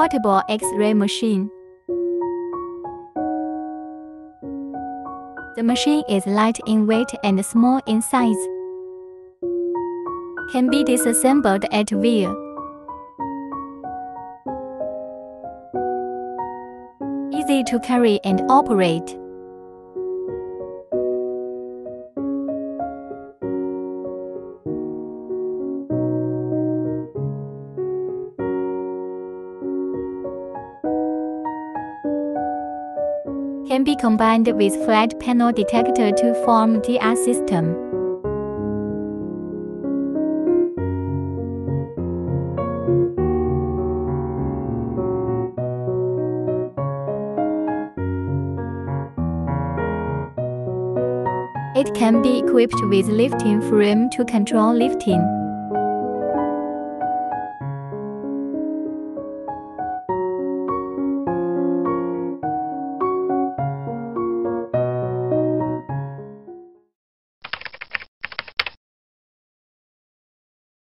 portable X-ray machine. The machine is light in weight and small in size. Can be disassembled at will. Easy to carry and operate. Can be combined with flat panel detector to form DR system. It can be equipped with lifting frame to control lifting.